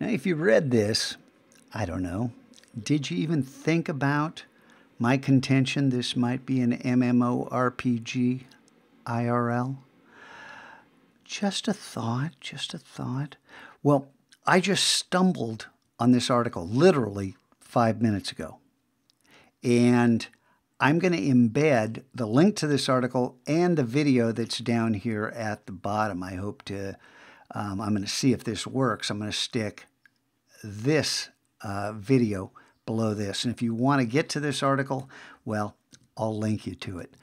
Now, if you read this, I don't know, did you even think about my contention this might be an MMORPG IRL? Just a thought, just a thought. Well, I just stumbled on this article literally five minutes ago. And I'm going to embed the link to this article and the video that's down here at the bottom. I hope to, um, I'm going to see if this works. I'm going to stick this uh, video below this. And if you want to get to this article, well, I'll link you to it.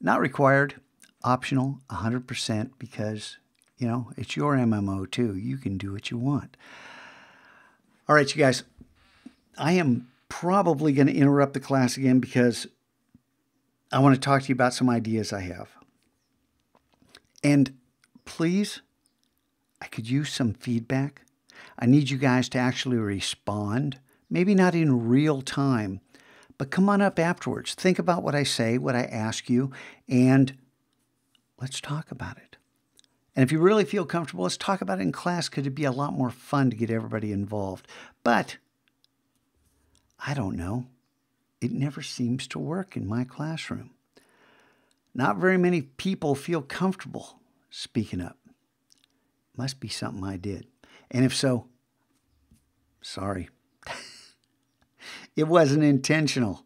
Not required, optional, 100% because, you know, it's your MMO too. You can do what you want. All right, you guys, I am probably going to interrupt the class again because I want to talk to you about some ideas I have. And please, I could use some feedback. I need you guys to actually respond, maybe not in real time, but come on up afterwards. Think about what I say, what I ask you, and let's talk about it. And if you really feel comfortable, let's talk about it in class because it'd be a lot more fun to get everybody involved. But I don't know. It never seems to work in my classroom. Not very many people feel comfortable speaking up. Must be something I did. And if so, sorry. it wasn't intentional.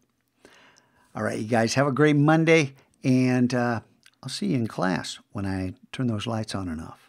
All right, you guys have a great Monday, and uh, I'll see you in class when I turn those lights on and off.